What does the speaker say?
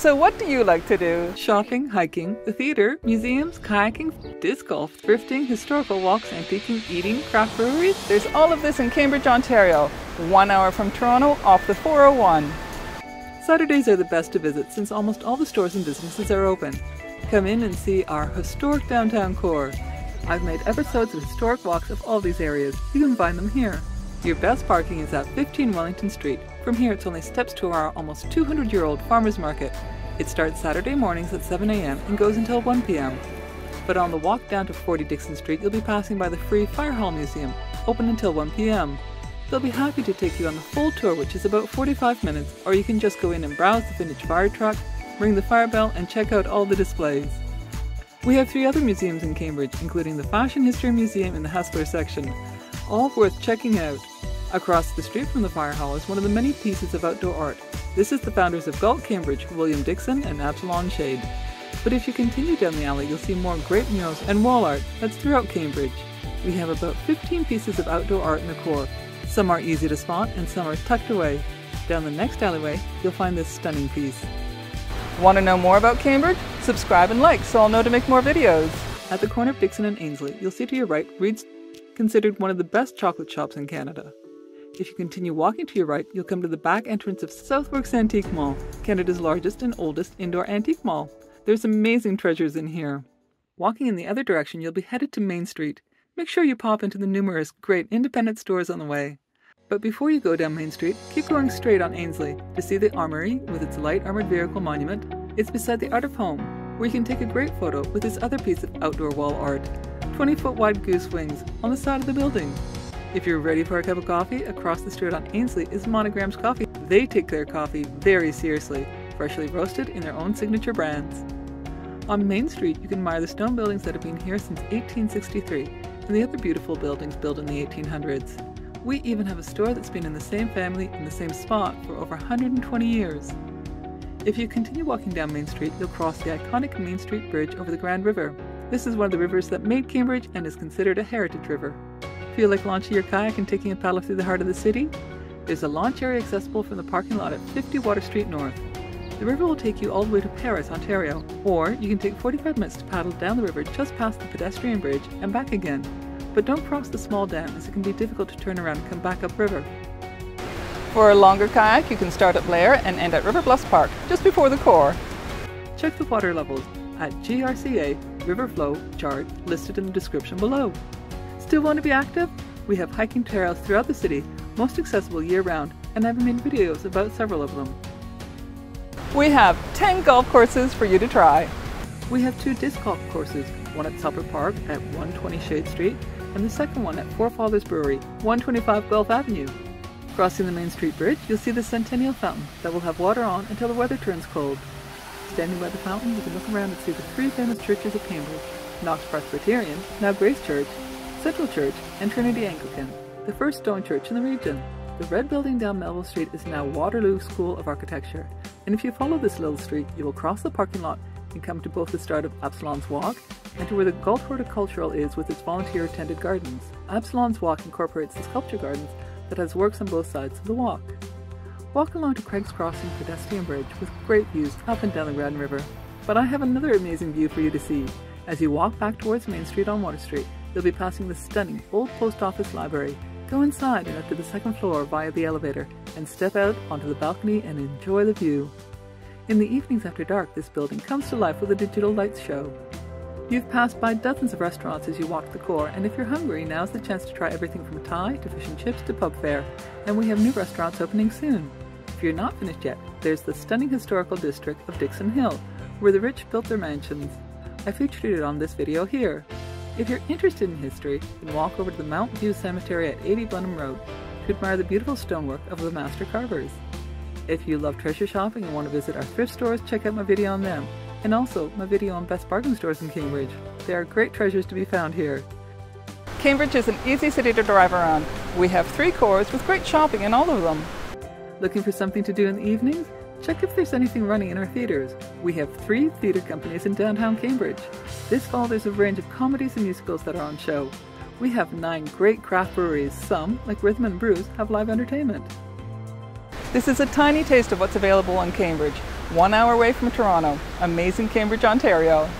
So what do you like to do? Shopping, hiking, the theatre, museums, kayaking, disc golf, thrifting, historical walks, antiquing, eating, craft breweries. There's all of this in Cambridge, Ontario, one hour from Toronto off the 401. Saturdays are the best to visit since almost all the stores and businesses are open. Come in and see our historic downtown core. I've made episodes of historic walks of all these areas. You can find them here. Your best parking is at 15 Wellington Street. From here, it's only steps to our almost 200 year old farmers market. It starts Saturday mornings at 7 a.m. and goes until 1 p.m. But on the walk down to 40 Dickson Street, you'll be passing by the free Fire Hall Museum, open until 1 p.m. They'll be happy to take you on the full tour, which is about 45 minutes, or you can just go in and browse the vintage fire truck, ring the fire bell, and check out all the displays. We have three other museums in Cambridge, including the Fashion History Museum in the Hespeler section, all worth checking out. Across the street from the fire hall is one of the many pieces of outdoor art. This is the founders of Galt Cambridge, William Dickson and Absalom Shade. But if you continue down the alley, you'll see more great murals and wall art that's throughout Cambridge. We have about 15 pieces of outdoor art in the core. Some are easy to spot and some are tucked away. Down the next alleyway, you'll find this stunning piece. Want to know more about Cambridge? Subscribe and like so I'll know to make more videos. At the corner of Dickson and Ainslie, you'll see to your right Reid's considered one of the best chocolate shops in Canada. If you continue walking to your right, you'll come to the back entrance of Southworks Antique Mall, Canada's largest and oldest indoor antique mall. There's amazing treasures in here. Walking in the other direction, you'll be headed to Main Street. Make sure you pop into the numerous great independent stores on the way. But before you go down Main Street, keep going straight on Ainslie to see the Armory with its light armored vehicle monument. It's beside the Art of Home, where you can take a great photo with this other piece of outdoor wall art 20 foot wide goose wings on the side of the building. If you're ready for a cup of coffee, across the street on Ainslie is Monigram's Coffee. They take their coffee very seriously, freshly roasted in their own signature brands. On Main Street, you can admire the stone buildings that have been here since 1863 and the other beautiful buildings built in the 1800s. We even have a store that's been in the same family in the same spot for over 120 years. If you continue walking down Main Street, you'll cross the iconic Main Street Bridge over the Grand River. This is one of the rivers that made Cambridge and is considered a heritage river. Feel like launching your kayak and taking a paddle through the heart of the city? There's a launch area accessible from the parking lot at 50 Water Street North. The river will take you all the way to Paris, Ontario, or you can take 45 minutes to paddle down the river just past the pedestrian bridge and back again. But don't cross the small dam as it can be difficult to turn around and come back upriver. For a longer kayak, you can start at Blair and end at River Bluffs Park, just before the core. Check the water levels at GRCA River Flow chart listed in the description below. Still want to be active? We have hiking trails throughout the city, most accessible year round, and I've made videos about several of them. We have 10 golf courses for you to try. We have two disc golf courses, one at Soper Park at 120 Shade Street, and the second one at Four Fathers Brewery, 125 Guelph Avenue. Crossing the Main Street Bridge, you'll see the Centennial Fountain that will have water on until the weather turns cold. Standing by the fountain, you can look around and see the three famous churches of Cambridge, Knox Presbyterian, now Grace Church, Central Church, and Trinity Anglican, the first stone church in the region. The red building down Melville Street is now Waterloo School of Architecture, and if you follow this little street, you will cross the parking lot and come to both the start of Absalom's Walk and to where the Galt Horticultural is with its volunteer-attended gardens. Absalom's Walk incorporates the sculpture gardens that has works on both sides of the walk. Walk along to Craig's Crossing pedestrian bridge with great views up and down the Grand River. But I have another amazing view for you to see. As you walk back towards Main Street on Water Street, you'll be passing the stunning old post office library. Go inside and up to the second floor via the elevator and step out onto the balcony and enjoy the view. In the evenings after dark, this building comes to life with a digital lights show. You've passed by dozens of restaurants as you walk the core, and if you're hungry, now's the chance to try everything from Thai to fish and chips to pub fare, and we have new restaurants opening soon. If you're not finished yet, there's the stunning historical district of Dickson Hill, where the rich built their mansions. I featured it on this video here. If you're interested in history, then walk over to the Mount View Cemetery at 80 Blenheim Road to admire the beautiful stonework of the master carvers. If you love treasure shopping and want to visit our thrift stores, check out my video on them, and also my video on best bargain stores in Cambridge. There are great treasures to be found here. Cambridge is an easy city to drive around. We have three cores with great shopping in all of them. Looking for something to do in the evenings? Check if there's anything running in our theatres. We have three theatre companies in downtown Cambridge. This fall there's a range of comedies and musicals that are on show. We have nine great craft breweries. Some, like Rhythm and Brews, have live entertainment. This is a tiny taste of what's available in Cambridge, one hour away from Toronto. Amazing Cambridge, Ontario.